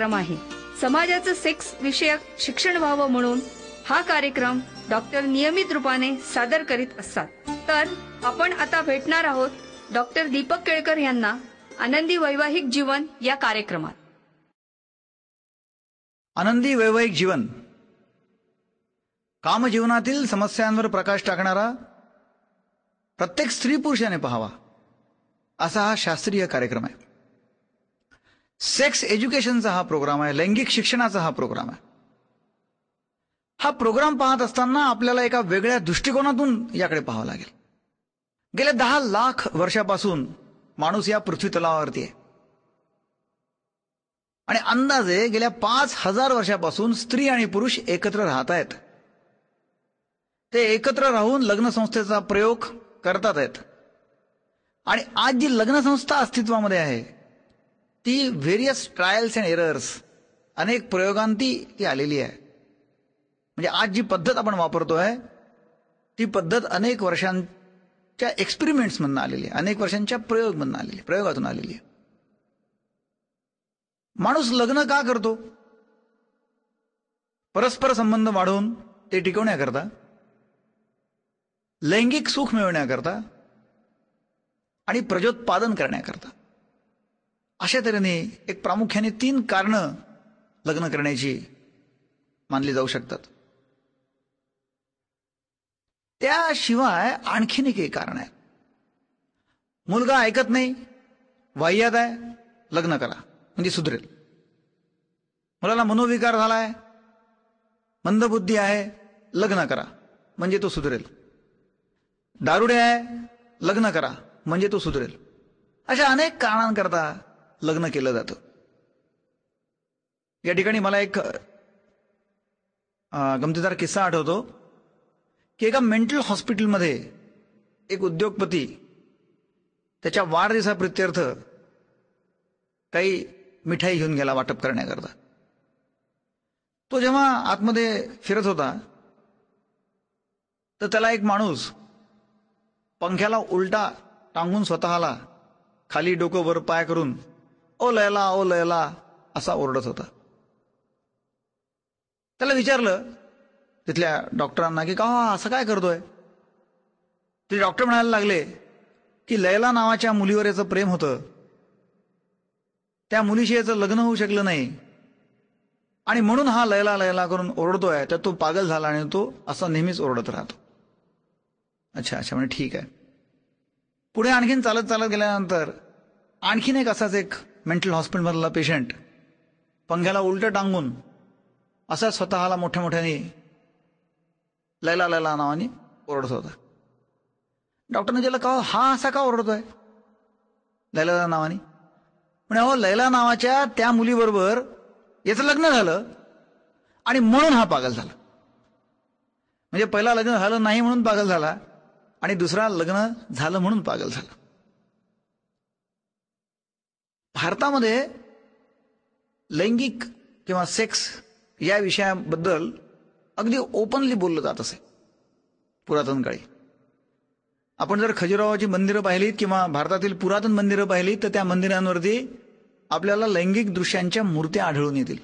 कार्यक्रम आहे. समाजाचं सेक्स विषयक शिक्षण व्हावं म्हणून हा कार्यक्रम डॉक्टर नियमित रूपाने सादर करीत असतात. तर आपण आता भेटणार आहोत डॉक्टर दीपक केळकर यांना आनंदी वैवाहिक जीवन या कार्यक्रमात. आनंदी वैवाहिक जीवन. कामजीवनातील समस्यांवर प्रकाश टाकणारा प्रत्येक स्त्री पुरुषाने पहावा. असा हा शास्त्रीय कार्यक्रम आहे. सेक्स एज्युकेशनचा हा प्रोग्राम आहे लैंगिक शिक्षणाचा हा प्रोग्राम आहे. हा प्रोग्राम पाहत असताना आपल्याला एका वेगळ्या दृष्टिकोनातून याकडे पाहावं लागेल. गेल्या दहा लाख वर्षापासून माणूस या पृथ्वी तलावावरती आहे. आणि अंदाजे गेल्या पाच हजार वर्षापासून स्त्री आणि पुरुष एकत्र राहत आहेत. ते एकत्र राहून लग्नसंस्थेचा प्रयोग करतात आहेत. आणि आज जी लग्नसंस्था अस्तित्वामध्ये आहे ती व्हेरियस ट्रायल्स अँड एरर्स अनेक प्रयोगांती ती आलेली आहे. म्हणजे आज जी पद्धत आपण वापरतोय ती पद्धत अनेक वर्षांच्या एक्सपेरिमेंट्समधनं आलेली आहे. अनेक वर्षांच्या प्रयोगमधनं आलेली प्रयोगातून आलेली आहे. माणूस लग्न का करतो? परस्पर संबंध वाढवून ते टिकवण्याकरता लैंगिक सुख मिळवण्याकरता आणि प्रजोत्पादन करण्याकरता. अशा तऱ्हेने एक प्रामुख्याने तीन कारणं लग्न करण्याची मानली जाऊ शकतात. त्याशिवाय आणखीन एक कारण आहे. मुलगा ऐकत नाही वाह्यात आहे लग्न करा म्हणजे सुधरेल. मुलाला मनोविकार झालाय मंदबुद्धी आहे लग्न करा म्हणजे तो सुधरेल. दारुडे आहे लग्न करा म्हणजे तो सुधरेल. अशा अनेक कारणांकरता लग्न केलं जातं. या ठिकाणी मला एक गमतीदार किस्सा आठवतो की एका मेंटल हॉस्पिटलमध्ये एक उद्योगपती त्याच्या वाढदिवसाप्रित्यर्थ काही मिठाई घेऊन गेला वाटप करण्याकरता. तो जेव्हा आतमध्ये फिरत होता तर त्याला एक माणूस पंख्याला उलटा टांगून स्वतःला खाली डोकं वर पाय करून ओ लयला ओ लयला असा ओरडत होता. त्याला विचारलं तिथल्या डॉक्टरांना की का असं काय करतोय? ते डॉक्टर म्हणायला लागले की लयला नावाच्या मुलीवर याचं प्रेम होतं. त्या मुलीशी याचं लग्न होऊ शकलं नाही. आणि म्हणून हा लयला लयला करून ओरडतोय. तर तो पागल झाला आणि तो असा नेहमीच ओरडत राहतो. अच्छा अच्छा म्हणजे ठीक आहे. पुढे आणखीन चालत चालत गेल्यानंतर आणखीन एक असाच एक मेंटल हॉस्पिटलमधला पेशंट. पंख्याला उलट टांगून असा स्वतःला मोठ्या मोठ्याने लैला लैला नावाने ओरडत होता. डॉक्टरने ज्याला का हा असा का ओरडतोय? लैला नावाने. म्हणजे अहो लैला नावाच्या त्या मुलीबरोबर याचं लग्न झालं आणि म्हणून हा पागल झाला. म्हणजे पहिला लग्न झालं नाही म्हणून पागल झाला आणि दुसरा लग्न झालं म्हणून पागल झाला. भारतामध्ये लैंगिक किंवा सेक्स या विषयाबद्दल अगदी ओपनली बोललं जात असे. पुरातन काळी. आपण जर खजुरावाची मंदिरं पाहिलीत किंवा भारतातील पुरातन मंदिरं पाहिलीत तर त्या मंदिरांवरती आपल्याला लैंगिक दृश्यांच्या मूर्त्या आढळून येतील.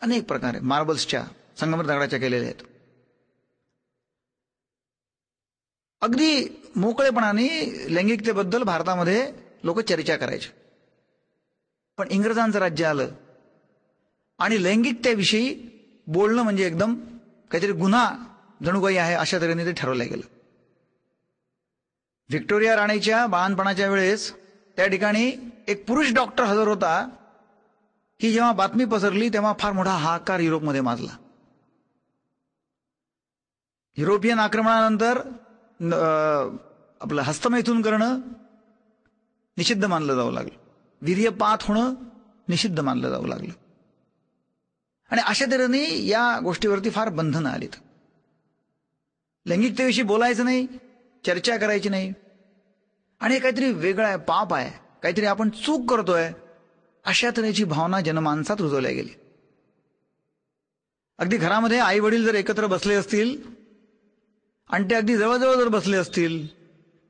अनेक प्रकारे मार्बल्सच्या संगमर दगडाच्या केलेल्या आहेत. अगदी मोकळेपणाने लैंगिकतेबद्दल भारतामध्ये लोक चर्चा करायचे. पण इंग्रजांचं राज्य आलं. आणि लैंगिकतेविषयी बोलणं म्हणजे एकदम काहीतरी गुन्हा जणू काही आहे अशा तऱ्हेने ते ठरवलं गेलं. व्हिक्टोरिया राणीच्या बाळणपणाच्या वेळेस त्या ठिकाणी एक पुरुष डॉक्टर हजर होता. ही जेव्हा बातमी पसरली तेव्हा फार मोठा हाकार युरोपमध्ये माजला. युरोपियन आक्रमणानंतर आपलं हस्तमैथून करणं निषिद्ध मानलं जाऊ लागलं. वीर्यपात होणं निषिद्ध मानलं जाऊ लागलं. आणि अशा तऱ्हेने या गोष्टीवरती फार बंधनं आलीत. लैंगिकतेविषयी बोलायचं नाही चर्चा करायची नाही. आणि हे काहीतरी वेगळं आहे पाप आहे काहीतरी आपण चूक करतोय अशा तऱ्हेची भावना जनमानसात रुजवल्या गेली. अगदी घरामध्ये आई वडील जर एकत्र बसले असतील आणि ते अगदी जवळजवळ जर बसले असतील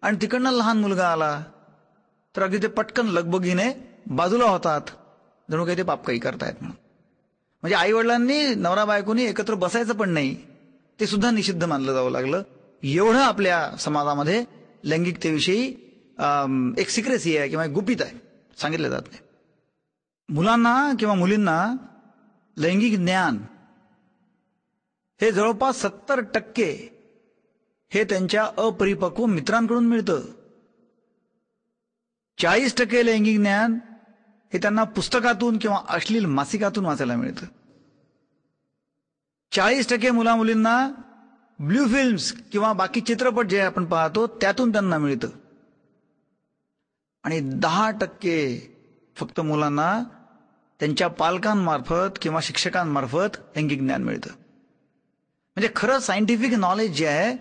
आणि तिकडनं लहान मुलगा आला तर अगदी ते पटकन लगबगीने बाजूला होतात. जणू काही ते पाप काही करतायत म्हणून. म्हणजे आई वडिलांनी नवरा बायकोनी एकत्र बसायचं पण नाही. ते सुद्धा निषिद्ध मानलं जावं लागलं. एवढं आपल्या समाजामध्ये लैंगिकतेविषयी एक सिक्रेसी आहे किंवा एक गुपित आहे. सांगितलं जात नाही. मुलांना किंवा मुलींना लैंगिक ज्ञान हे जवळपास सत्तर टक्के हे त्यांच्या अपरिपक्व मित्रांकडून मिळतं. चाळीस टक्के लैंगिक ज्ञान हे त्यांना पुस्तकातून किंवा अश्लील मासिकातून वाचायला मिळतं. चाळीस टक्के मुला मुलींना ब्ल्यू फिल्म्स किंवा बाकी चित्रपट जे आपण पाहतो त्यातून त्यांना मिळतं. आणि दहा टक्के फक्त मुलांना त्यांच्या पालकांमार्फत किंवा शिक्षकांमार्फत लैंगिक ज्ञान मिळतं. म्हणजे खरं सायंटिफिक नॉलेज जे आहे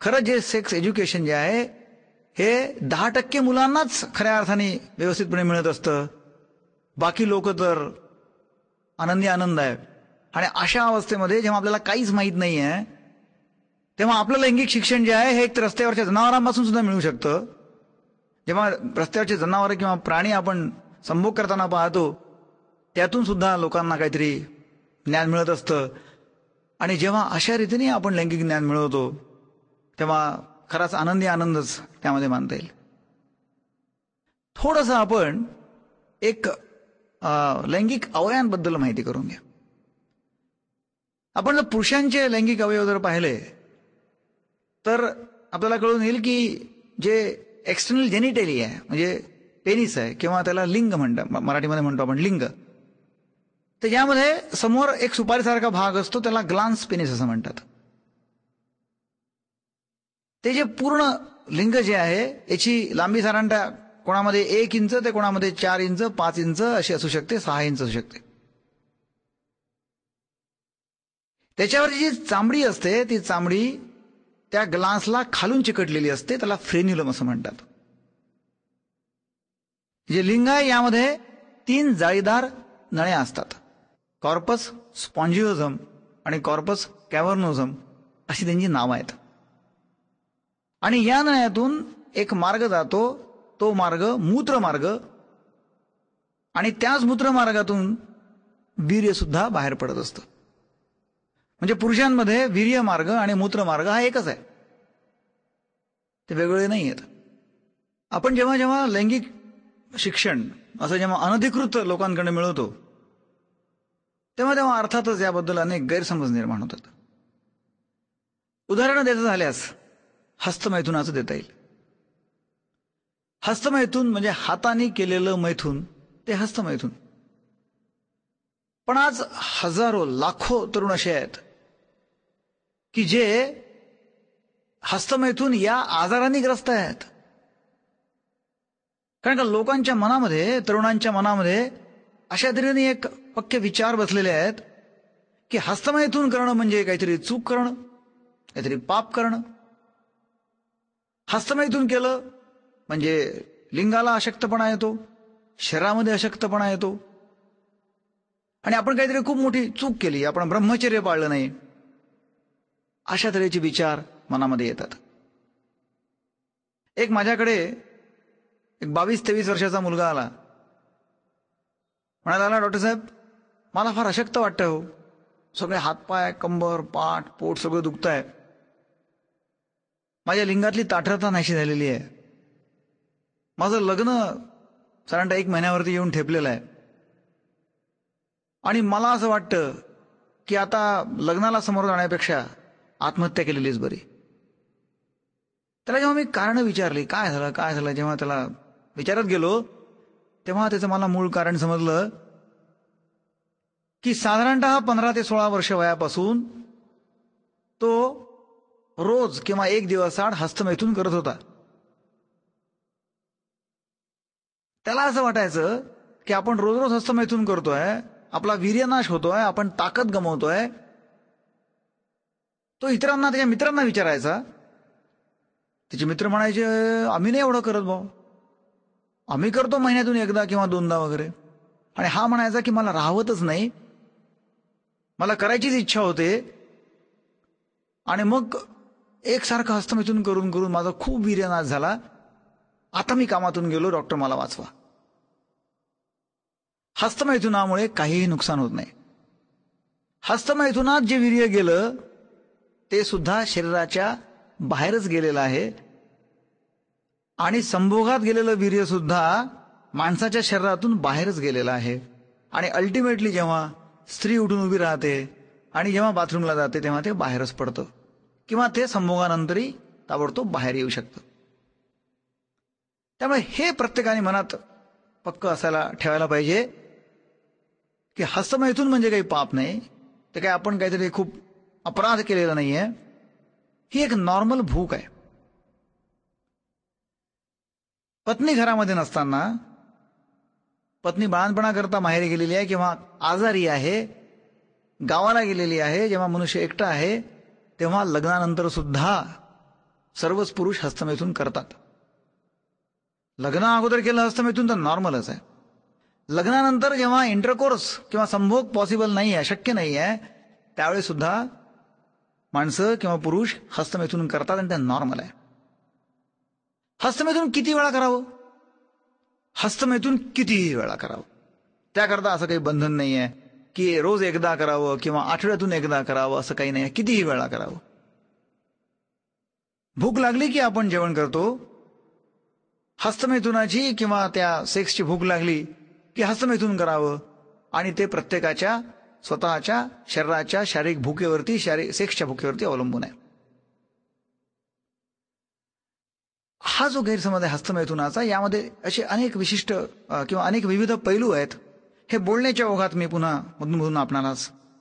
खरं जे सेक्स एज्युकेशन जे आहे हे दहा टक्के मुलांनाच खऱ्या अर्थाने व्यवस्थितपणे मिळत असतं. बाकी लोक तर आनंदी आनंद आहे. आणि अशा अवस्थेमध्ये जेव्हा आपल्याला काहीच माहीत नाही आहे तेव्हा आपलं लैंगिक शिक्षण जे आहे हे एक रस्त्यावरच्या जनावरांपासून सुद्धा मिळू शकतं. जेव्हा रस्त्यावरचे जनावरं किंवा प्राणी आपण संभोग करताना पाहतो त्यातून सुद्धा लोकांना काहीतरी ज्ञान मिळत असतं. आणि जेव्हा अशा रीतीने आपण लैंगिक ज्ञान मिळवतो तेव्हा खराच आनंदी आनंदच त्यामध्ये मानता येईल. थोडंसं आपण एक लैंगिक अवयवांबद्दल माहिती करून घ्या. आपण जर पुरुषांचे लैंगिक अवयव जर पाहिले तर आपल्याला कळून येईल की जे एक्सटर्नल जेनिटेली आहे म्हणजे पेनिस आहे किंवा त्याला लिंग म्हणतात मराठीमध्ये म्हणतो आपण लिंग तर यामध्ये समोर एक सुपारीसारखा भाग असतो त्याला ग्लान्स पेनिस असं म्हणतात. ते जे पूर्ण लिंग जे आहे याची लांबी साधारणतः कोणामध्ये एक इंच ते कोणामध्ये चार इंच पाच इंच अशी असू शकते सहा इंच असू शकते. त्याच्यावर जी चांबडी असते ती चांबडी त्या ग्लासला खालून चिकटलेली असते त्याला फ्रेन्युलम असं म्हणतात. जे लिंग आहे यामध्ये तीन जाळीदार नळ्या असतात. कॉर्पस स्पॉन्जिओझम आणि कॉर्पस कॅव्हर्नोझम अशी त्यांची नावं आहेत. आणि या नळ्यातून एक मार्ग जातो तो मार्ग मूत्रमार्ग. आणि त्याच मूत्रमार्गातून वीर्य सुद्धा बाहेर पडत असतं. म्हणजे पुरुषांमध्ये वीर्य मार्ग आणि मूत्रमार्ग हा एकच आहे. ते वेगवेगळे नाही आहेत. आपण जेव्हा जेव्हा लैंगिक शिक्षण असं जेव्हा अनधिकृत लोकांकडे मिळवतो तेव्हा तेव्हा अर्थातच याबद्दल अनेक गैरसमज निर्माण होतात. उदाहरणं द्यायचं झाल्यास हस्तमैथुनाचं देता येईल. हस्तमैथून म्हणजे हाताने केलेलं मैथून ते हस्तमैथून पण आज हजारो लाखो तरुण असे आहेत की जे हस्तमैथून या आजाराने ग्रस्त आहेत. कारण का लोकांच्या मनामध्ये तरुणांच्या मनामध्ये अशा तऱ्हेने एक पक्के विचार बसलेले आहेत की हस्तमैथून करणं म्हणजे काहीतरी चूक करणं काहीतरी पाप करणं हस्तमैथून केलं म्हणजे लिंगाला अशक्तपणा येतो शरीरामध्ये अशक्तपणा येतो. आणि आपण काहीतरी खूप मोठी चूक केली आपण ब्रह्मचर्य पाळलं नाही. अशा तऱ्हेचे विचार मनामध्ये येतात. एक माझ्याकडे एक बावीस तेवीस वर्षाचा मुलगा आला. म्हणाला डॉक्टर साहेब मला फार अशक्त वाटतं हो. सगळे हातपाय कंबर पाठ पोट सगळं दुखत आहे माझ्या लिंगातली ताठरता नाहीशी झालेली आहे. माझं लग्न साधारणतः एक महिन्यावरती येऊन ठेपलेलं आहे. आणि मला असं वाटतं की आता लग्नाला समोर जाण्यापेक्षा आत्महत्या केलेलीच बरी. त्याला जेव्हा मी कारण विचारली काय झालं काय झालं जेव्हा त्याला विचारत गेलो तेव्हा त्याचं मला मूळ कारण समजलं की साधारणतः पंधरा ते सोळा वर्ष वयापासून तो रोज किंवा एक दिवस आड हस्तमैथून करत होता. त्याला असं वाटायचं की आपण रोज रोज हस्तमैथून करतोय आपला वीर्यनाश होतोय आपण ताकद गमवतोय. तो इतरांना त्याच्या मित्रांना विचारायचा. त्याचे मित्र म्हणायचे आम्ही नाही एवढं करत भाऊ. आम्ही करतो महिन्यातून एकदा किंवा दोनदा वगैरे. आणि हा म्हणायचा की मला राहवतच नाही. मला करायचीच इच्छा होते. आणि मग एकसारखं हस्तमिथून करून करून माझा खूप वीर्यनाश झाला. आता मी कामातून गेलो डॉक्टर मला वाचवा. हस्तमैथुनामुळे काहीही नुकसान होत नाही. हस्तमैथुनात जे वीर्य गेलं ते सुद्धा शरीराच्या बाहेरच गेलेलं आहे. आणि संभोगात गेलेलं वीर्य सुद्धा माणसाच्या शरीरातून बाहेरच गेलेलं आहे. आणि अल्टिमेटली जेव्हा स्त्री उठून उभी राहते आणि जेव्हा बाथरूमला जाते तेव्हा ते बाहेरच पडतं. किंवा ते संभोगानंतरही ताबडतोब बाहेर येऊ शकतं. त्यामुळे हे प्रत्येकाने मनात पक्क असायला ठेवायला पाहिजे की हस्तमैथून म्हणजे काही पाप नाही ते काय आपण काहीतरी खूप अपराध केलेला नाही आहे ही एक नॉर्मल भूक आहे. पत्नी घरामध्ये नसताना पत्नी बाळणपणाकरता माहेरी गेलेली आहे किंवा आजारी आहे गावाला गेलेली आहे जेव्हा मनुष्य एकटा आहे तेव्हा लग्नानंतर सुद्धा सर्वच पुरुष हस्तमेथून करतात. लग्ना अगोदर केलं हस्तमेथून तर नॉर्मलच आहे. लग्नानंतर जेव्हा इंटरकोर्स किंवा संभोग पॉसिबल नाही आहे शक्य नाही आहे त्यावेळी सुद्धा माणसं किंवा पुरुष हस्तमेथून करतात आणि ते नॉर्मल आहे. हस्तमेथून किती वेळा करावं? हस्तमेथून कितीही वेळा करावं? त्याकरता असं काही बंधन नाही आहे की रोज एकदा करावं किंवा आठवड्यातून एकदा करावं असं काही नाही. कितीही वेळा करावं. भूक लागली की आपण जेवण करतो. हस्तमेथुनाची किंवा त्या सेक्सची भूक लागली की हस्तमेथून करावं आणि ते प्रत्येकाच्या स्वतःच्या शरीराच्या शारीरिक भूकेवरती शारीरिक सेक्सच्या भूकेवरती अवलंबून आहे. हा जो गैरसमज आहे हस्तमैथुनाचा यामध्ये असे अनेक विशिष्ट किंवा अनेक विविध पैलू आहेत. हे बोलण्याच्या ओघात मी पुन्हा मधून मधून आपणाला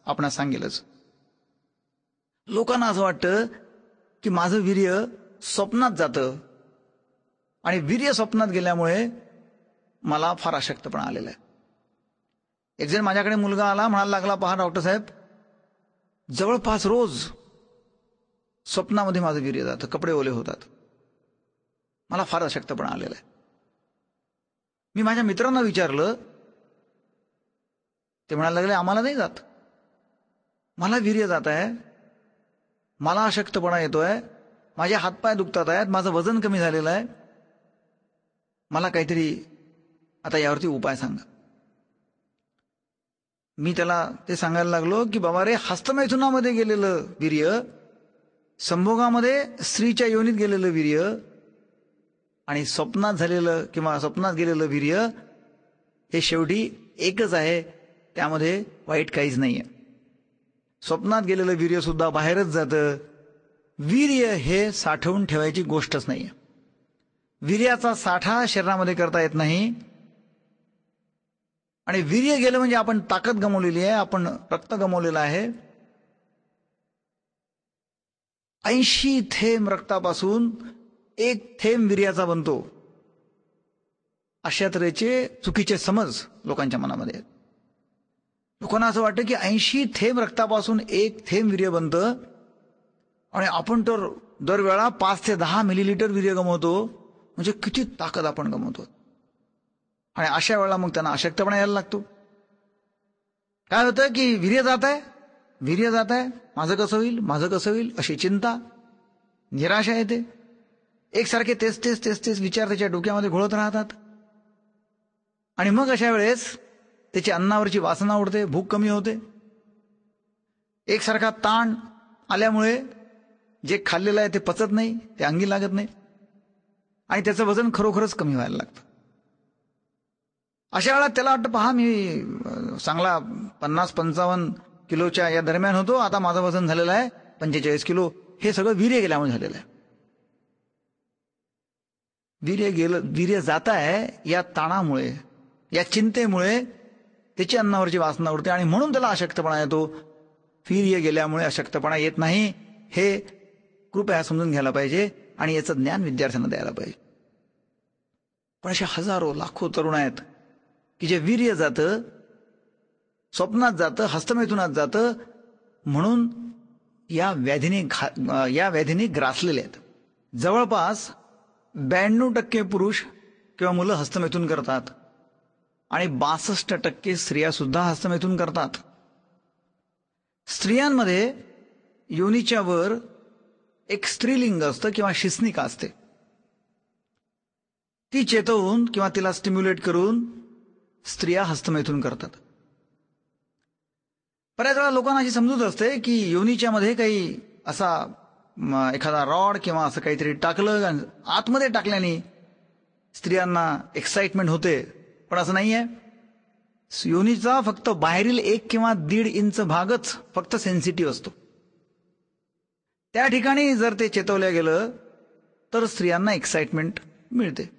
आपणास सांगेलच. लोकांना असं वाटतं की माझं वीर्य स्वप्नात जातं आणि वीर्य स्वप्नात गेल्यामुळे मला फार अशक्तपणा आलेला आहे. एक जण माझ्याकडे मुलगा आला म्हणायला लागला पहा डॉक्टर साहेब जवळपास रोज स्वप्नामध्ये माझं वीर्य जातं कपडे ओले होतात. मला फार अशक्तपणा आलेला आहे. मी माझ्या मित्रांना विचारलं ते म्हणायला लागले आम्हाला नाही जात. मला वीर्य जात आहे. मला अशक्तपणा येतोय. माझे हातपाय दुखतात आहेत. माझं वजन कमी झालेलं आहे. मला काहीतरी आता यावरती उपाय सांगा. मी त्याला ते सांगायला लागलो की बाबा रे हस्तमैथुनामध्ये गेलेलं वीर्य संभोगामध्ये स्त्रीच्या योनीत गेलेलं वीर्य आणि स्वप्नात झालेलं किंवा स्वप्नात गेलेलं वीर्य हे शेवटी एकच आहे. त्यामध्ये वाईट काहीच नाही आहे स्वप्नात गेलेलं वीर्य सुद्धा बाहेरच जातं. वीर्य हे साठवून ठेवायची गोष्टच नाही आहे वीर्याचा साठा शरीरामध्ये करता येत नाही. आणि वीर्य गेलं म्हणजे आपण ताकद गमावलेली आहे आपण रक्त गमावलेलं आहे. ऐंशी थेंब रक्तापासून एक थेंब वीर्याचा बनतो. अशा तऱ्हेचे चुकीचे समज लोकांच्या मनामध्ये आहेत. लोकांना असं वाटतं की ऐंशी थेंब रक्तापासून एक थेंब वीर्य बनतं? आणि आपण तर दरवेळा पाच ते दहा मिलीलिटर वीर्य गमवतो. म्हणजे किती ताकद आपण गमवतो. आणि अशा वेळेला मग त्यांना अशक्तपणा यायला लागतो. काय होतं की वीर्य जात आहे वीर्य जात आहे माझं कसं होईल? माझं कसं होईल? अशी चिंता. निराशा येते. एकसारखे तेच तेच तेच तेच विचार त्याच्या डोक्यामध्ये घोळत राहतात. आणि मग अशा वेळेस त्याची अन्नावरची वासना उडते भूक कमी होते. एकसारखा ताण आल्यामुळे जे खाल्लेलं आहे ते पचत नाही ते अंगी लागत नाही. आणि त्याचं वजन खरोखरच कमी व्हायला लागतं. अशा वेळा त्याला वाटतं पहा मी चांगला पन्नास पंचावन्न किलोच्या या दरम्यान होतो. आता माझं वजन झालेलं आहे पंचेचाळीस किलो. हे सगळं वीर्य गेल्यामुळे झालेलं आहे. वीर्य गेलं वीर्य जात आहे या ताणामुळे या चिंतेमुळे त्याची अन्नावरची वासना उडते आणि म्हणून त्याला अशक्तपणा येतो. वीर्य गेल्यामुळे अशक्तपणा येत नाही. हे कृपया समजून घ्यायला पाहिजे आणि याचं ज्ञान विद्यार्थ्यांना द्यायला पाहिजे. पण असे हजारो लाखो तरुण आहेत की जे वीर्य जातं स्वप्नात जातं हस्तमेथुनात जातं म्हणून या व्याधीने घा या व्याधीने ग्रासलेले आहेत. जवळपास ब्याण्णव टक्के पुरुष किंवा मुलं हस्तमेथून करतात. आणि बासष्ट टक्के स्त्रिया सुद्धा हस्तमेथून करतात. स्त्रियांमध्ये योनीच्या वर एक स्त्रीलिंग असतं किंवा शिस्निका असते. ती चेतवून किंवा तिला स्टिम्युलेट करून स्त्रिया हस्तमैथून करतात. बऱ्याच वेळा लोकांना अशी समजूत असते की योनीच्या मध्ये काही असा एखादा रॉड किंवा असं काहीतरी टाकलं आतमध्ये टाकल्याने स्त्रियांना एक्साइटमेंट होते. पण असं नाहीये. योनीचा फक्त बाहेरील एक किंवा दीड इंच भागच फक्त सेन्सिटिव्ह असतो. त्या ठिकाणी जर ते चेतवलं गेलं तर स्त्रियांना एक्साइटमेंट मिळते.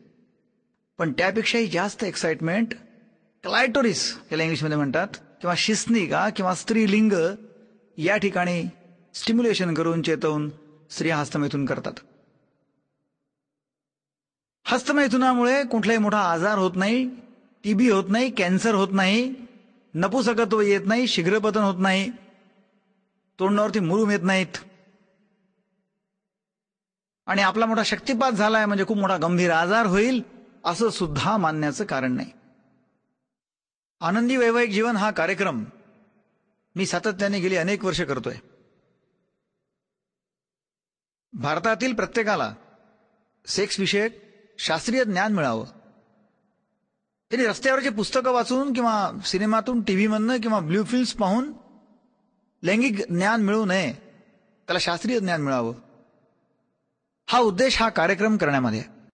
पण त्यापेक्षाही जास्त एक्साइटमेंट क्लायटोरिस याला इंग्लिशमध्ये म्हणतात किंवा शिस्निका किंवा स्त्रीलिंग या ठिकाणी स्टिम्युलेशन करून चेतवून स्त्रिया हस्तमैथून करतात. हस्तमैथुनामुळे कुठलाही मोठा आजार होत नाही टीबी होत नाही कॅन्सर होत नाही नपुसकत्व येत नाही शीघ्रपतन होत नाही तोंडावरती मुरूम येत नाहीत. आणि आपला मोठा शक्तिपात झालाय म्हणजे खूप मोठा गंभीर आजार होईल असं सुद्धा मानण्याचं कारण नाही. आनंदी वैवाहिक जीवन हा कार्यक्रम मी सातत्याने गेली अनेक वर्ष करतोय. भारतातील प्रत्येकाला सेक्स विषयक शास्त्रीय ज्ञान मिळावं. त्यांनी रस्त्यावरची पुस्तकं वाचून किंवा सिनेमातून टीव्हीमधनं किंवा ब्ल्यू फिल्म्स पाहून लैंगिक ज्ञान मिळू नये त्याला शास्त्रीय ज्ञान मिळावं. हा उद्देश हा कार्यक्रम करण्यामध्ये